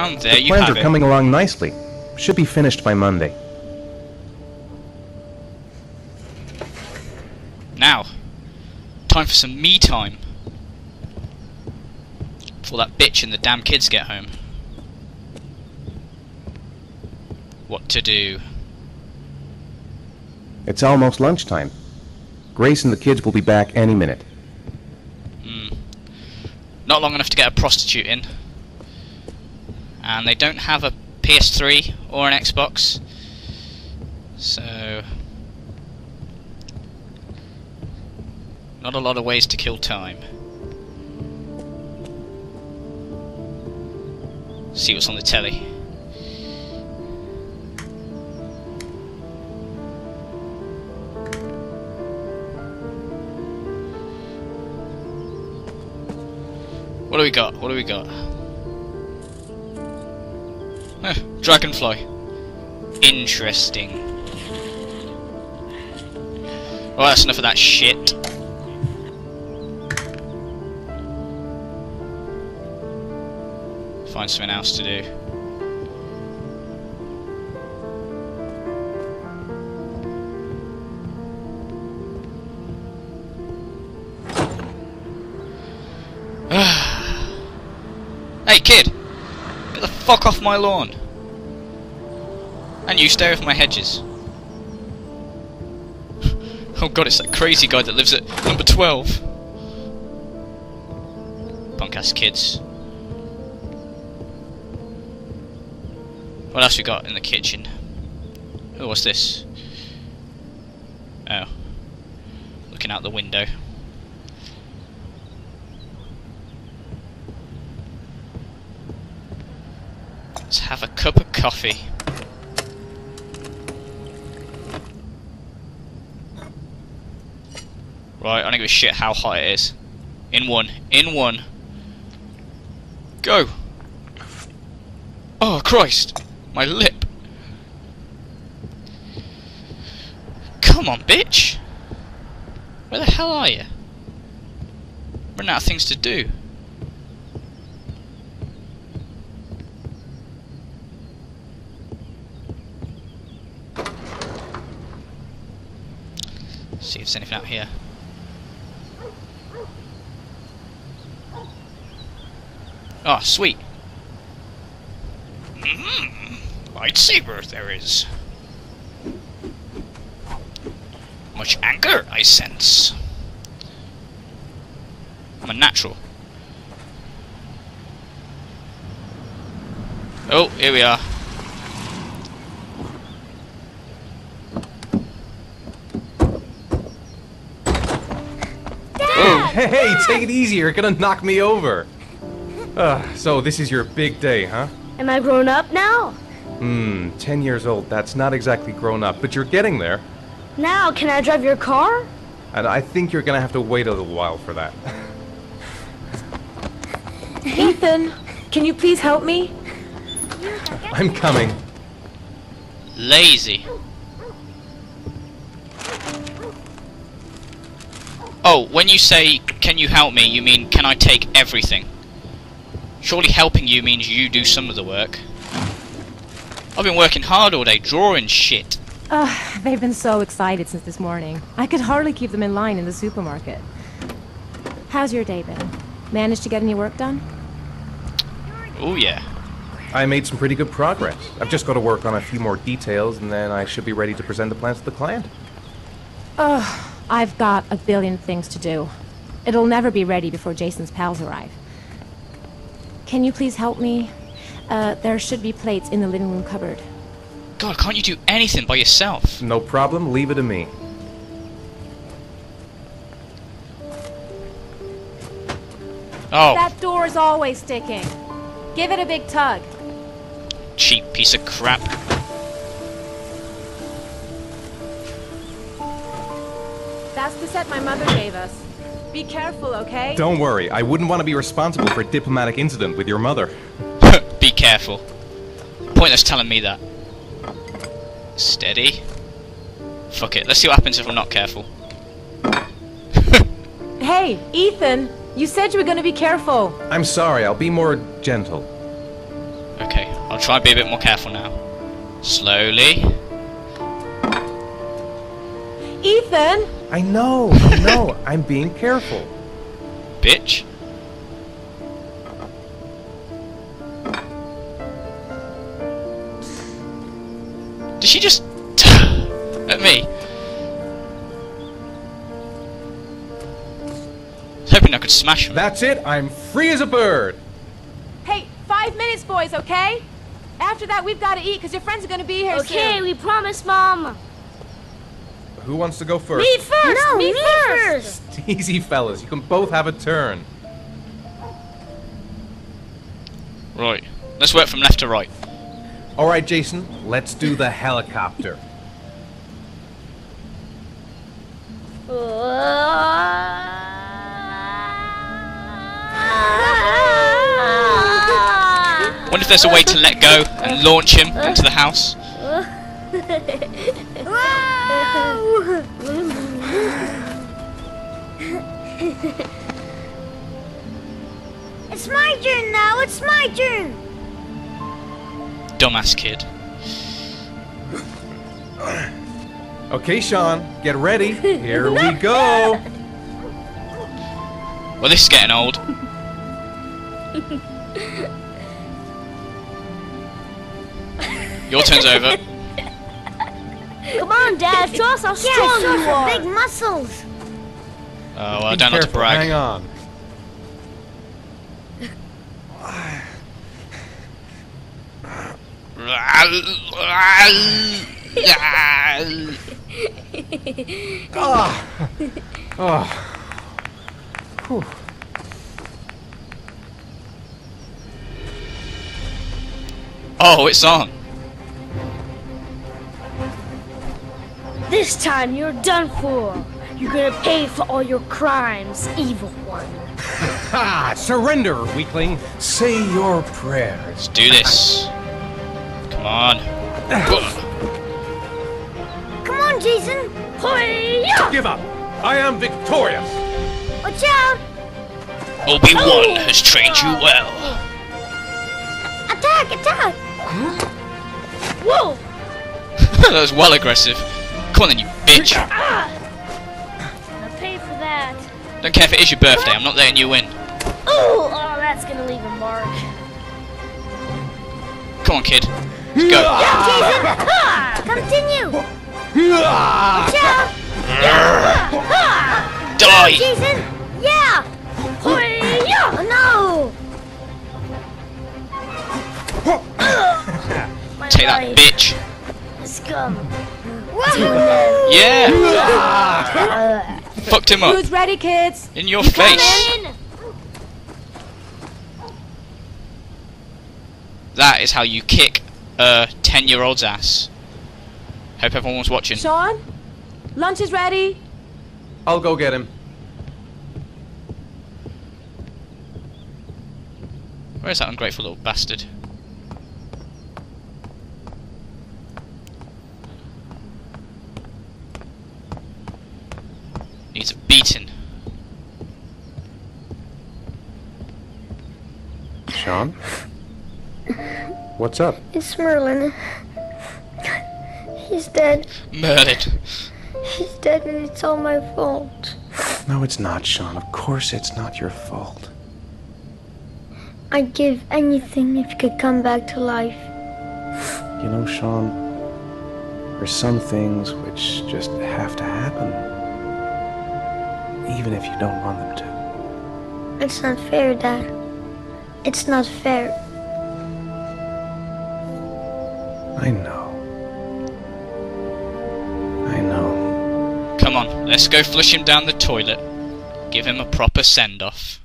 And there the you plans have are it. coming along nicely. Should be finished by Monday. Now, time for some me time. Before that bitch and the damn kids get home. What to do? It's almost lunchtime. Grace and the kids will be back any minute. Hmm. Not long enough to get a prostitute in. And they don't have a PS3 or an Xbox. So. Not a lot of ways to kill time. See what's on the telly. What do we got? What do we got? Dragonfly. Interesting. Well, that's enough of that shit. Find something else to do. Hey, kid! Get the fuck off my lawn! And you stay off my hedges. oh god, it's that crazy guy that lives at number 12. Punk ass kids. What else we got in the kitchen? Oh, what's this? Oh. Looking out the window. Let's have a cup of coffee. Right, I don't give a shit how hot it is. In one. In one. Go! Oh, Christ! My lip! Come on, bitch! Where the hell are you? Running out of things to do. See if there's anything out here. Oh, sweet. Mmm, lightsaber there is. Much anger I sense. I'm a natural. Oh, here we are. Oh, hey, hey, take it easy. You're gonna knock me over. Uh, so this is your big day, huh? Am I grown up now? Hmm, 10 years old. That's not exactly grown up, but you're getting there. Now, can I drive your car? And I think you're gonna have to wait a little while for that. Ethan, can you please help me? I'm coming. Lazy. Oh, when you say, can you help me, you mean, can I take everything? Surely helping you means you do some of the work. I've been working hard all day, drawing shit. Ugh, they've been so excited since this morning. I could hardly keep them in line in the supermarket. How's your day been? Managed to get any work done? Oh yeah. I made some pretty good progress. I've just got to work on a few more details, and then I should be ready to present the plans to the client. Ugh, I've got a billion things to do. It'll never be ready before Jason's pals arrive. Can you please help me? Uh, there should be plates in the living room cupboard. God, can't you do anything by yourself? No problem, leave it to me. Oh, That door is always sticking. Give it a big tug. cheap piece of crap. That's the set my mother gave us. Be careful, okay? Don't worry, I wouldn't want to be responsible for a diplomatic incident with your mother. Be careful. Pointless telling me that. Steady. Fuck it, let's see what happens if I'm not careful. Hey, Ethan! You said you were gonna be careful. I'm sorry, I'll be more gentle. Okay, I'll try and be a bit more careful now. Slowly. Ethan! I know, I know. I'm being careful. Bitch. Did she just at me? I was hoping I could smash her. That's it. I'm free as a bird. Hey, five minutes, boys, okay? After that, we've got to eat because your friends are going to be here Okay, soon. we promise, Mom. Who wants to go first? Me first. No, me, me first. Easy, fellas. You can both have a turn. Right. Let's work from left to right. All right, Jason. Let's do the helicopter. Wonder if there's a way to let go and launch him into the house. It's my turn now. It's my turn. Dumbass kid. Okay, Shaun, get ready. Here we go. Well, this is getting old. Your turn's over. Come on, Dad. Show us how strong you are. Big muscles. Oh, well, I don't know to careful, Hang on. Ah. Oh. Whew. Oh, it's on. This time you're done for. You're gonna pay for all your crimes, evil one. Ah, surrender, weakling. Say your prayers. Let's do this. Come on. Come on, Jason. Hoya! Give up. I am victorious. Watch out! Obi-Wan has trained you well. Attack! Attack! Whoa! that was well aggressive. Come on then, you bitch. Ah! I'll pay for that. Don't care if it is your birthday, I'm not letting you win. Oh, oh, that's gonna leave a mark. Come on, kid. Let's go. Yeah, Jason! Ah! Continue! Watch out! Yeah! Ah! Die! Jason! Yeah! Hoya! No! Take that, life. bitch. Scum. Whoa! Yeah! Fucked him up. Who's ready, kids? In your face. In. That is how you kick a 10 year old's ass. Hope everyone was watching. Shaun? Lunch is ready. I'll go get him. Where's that ungrateful little bastard? Needs a beating. Shaun? What's up? It's Merlin. He's dead. Murdered. He's dead and it's all my fault. No, it's not, Shaun. Of course it's not your fault. I'd give anything if you could come back to life. You know, Shaun, there's some things which just have to happen. Even if you don't want them to. It's not fair, Dad. It's not fair. I know. I know. Come on, let's go flush him down the toilet. Give him a proper send off.